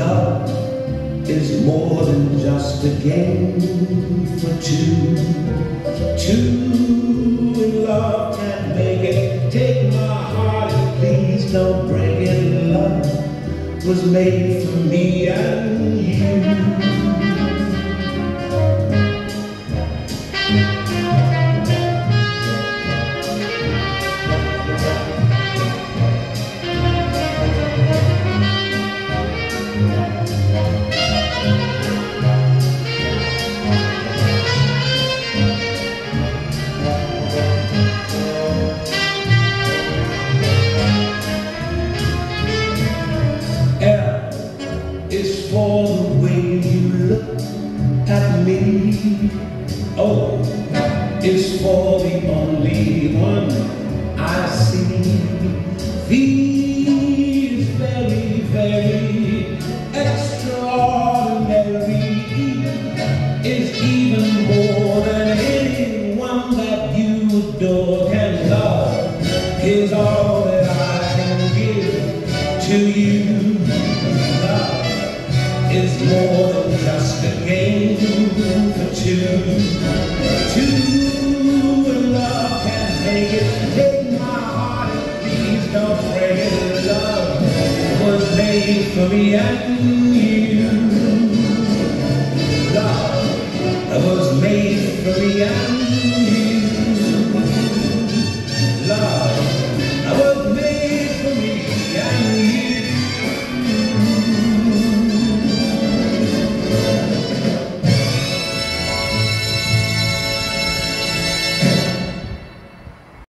Love is more than just a game for two. Two in love can't make it. Take my heart please don't break it. Love was made for me and you. Oh, me. O is for the only one I see. V is very, very extraordinary. Is even more than anyone that you adore can love. Is all that I can give to you more than just a game for two. Two in love can make it. Take my heart please don't break it. Love was made for me and you.